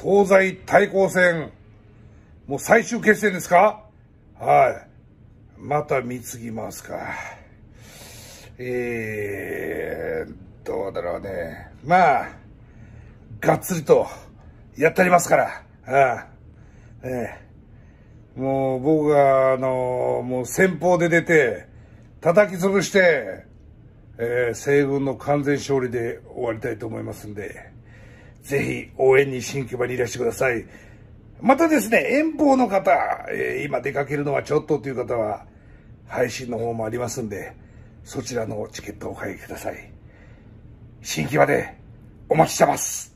東西対抗戦、もう最終決戦ですか？はい。また見継ぎますか。えー、どうだろうね。まあ、がっつりとやってありますから。ああええ、もう僕が、あの、もう先方で出て、叩き潰して、えー、西軍の完全勝利で終わりたいと思いますんで、ぜひ応援に新木場にいらしてください。またですね、遠方の方、えー、今出かけるのはちょっとという方は、配信の方もありますんで、そちらのチケットをお買いください。新木場でお待ちしてます。